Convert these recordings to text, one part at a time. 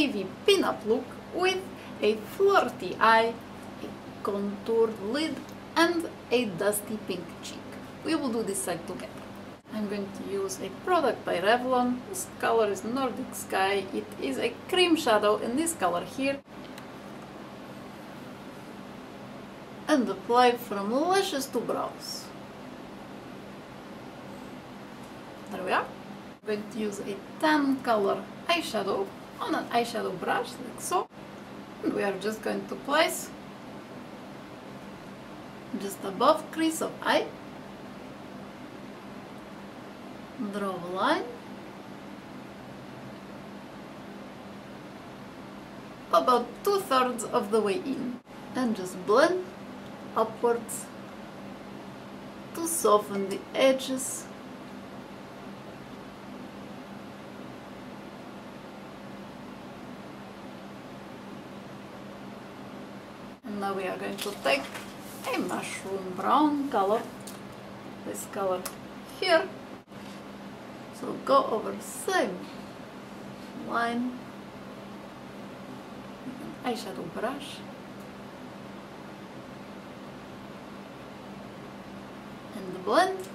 navy pin-up look with a flirty eye, a contoured lid and a dusty pink cheek. We will do this side together. I'm going to use a product by Revlon. This color is Nordic Sky. It is a cream shadow in this color here. And apply from lashes to brows. There we are. I'm going to use a tan color eyeshadow on an eyeshadow brush like so. And we are just going to place just above crease of eye. Draw a line. About two-thirds of the way in. And just blend upwards to soften the edges now we are going to take a mushroom brown color. This color here. So go over same line. Eyeshadow brush. And blend.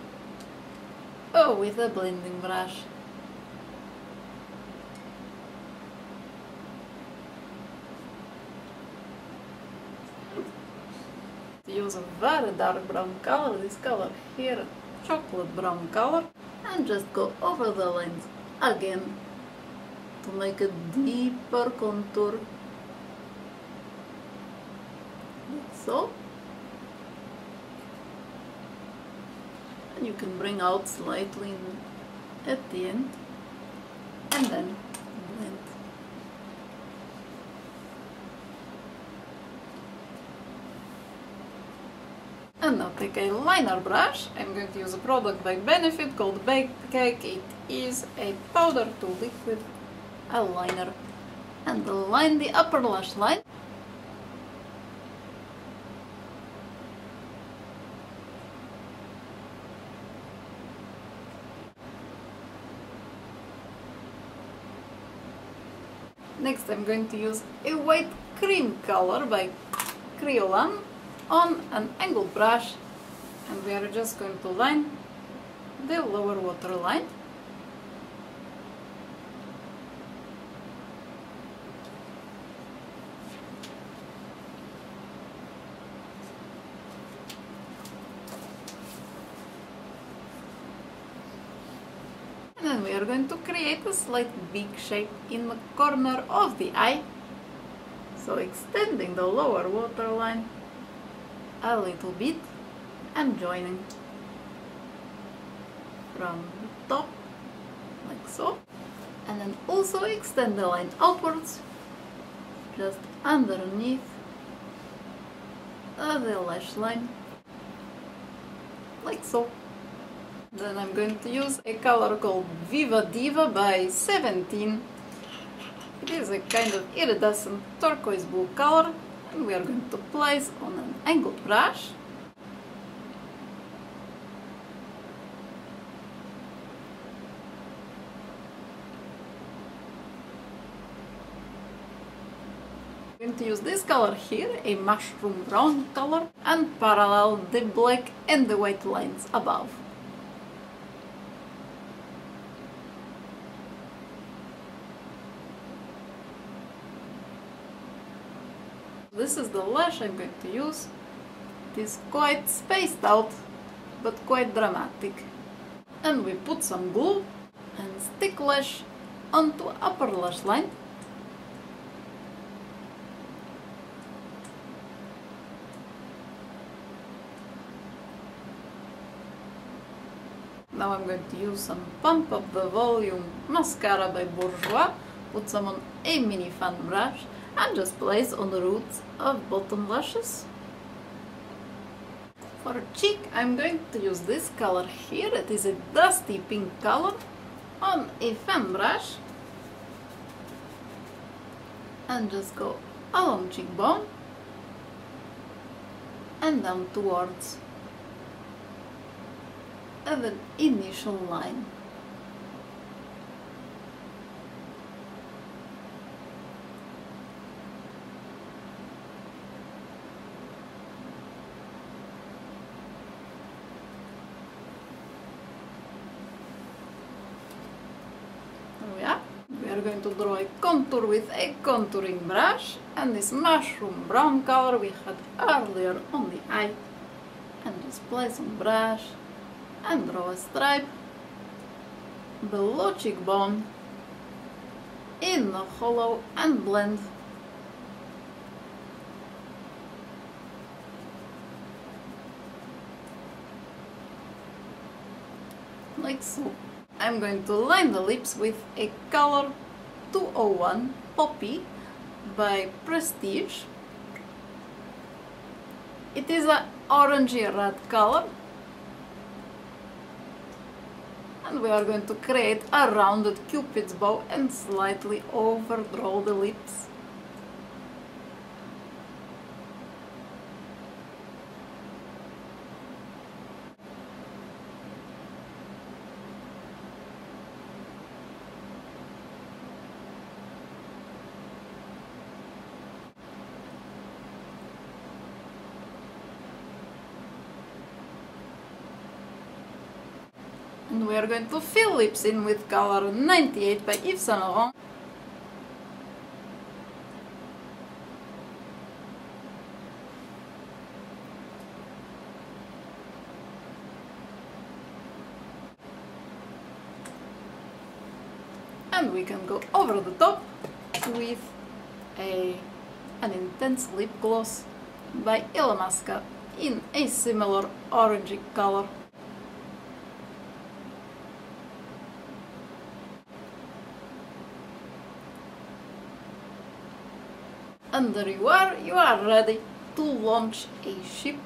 Oh with a blending brush use a very dark brown color, this color here, chocolate brown color, and just go over the lines again to make a deeper contour, like so. And you can bring out slightly at the end, and then blend. And now take a liner brush. I'm going to use a product by Benefit called Babe Cake. It is a powder to liquid eyeliner. And line the upper lash line. Next I'm going to use a white cream color by Kryolan on an angled brush. And we are just going to line the lower water line and then we are going to create a slight big shape in the corner of the eye. So extending the lower water line a little bit. And joining from the top like so and then also extend the line outwards just underneath the lash line like so. Then I'm going to use a color called Viva Diva by 17 it is a kind of iridescent turquoise blue color we are going to place on an angled brush I'm going to use this color here, a mushroom brown color, and parallel the black and the white lines above. This is the lash I'm going to use. It is quite spaced out, but quite dramatic. And we put some glue and stick lash onto upper lash line. Now I'm going to use some Pump Up the Volume mascara by Bourjois. Put some on a mini fan brush and just place on the roots of bottom lashes. For cheek I'm going to use this color here, it is a dusty pink color, on a fan brush and just go along cheekbone and down towards the initial line. Going to draw a contour with a contouring brush and this mushroom brown color we had earlier on the eye. And just place on brush and draw a stripe. Below cheekbone in the hollow and blend. Like so. I'm going to line the lips with a color 201 Poppy by Prestige. It is an orangey red color and we are going to create a rounded cupid's bow and slightly overdraw the lips. And we are going to fill lips in with color 98 by Yves Saint Laurent. And we can go over the top with a, an intense lip gloss by Illamasqua in a similar orangey color. And you are, you are ready to launch a ship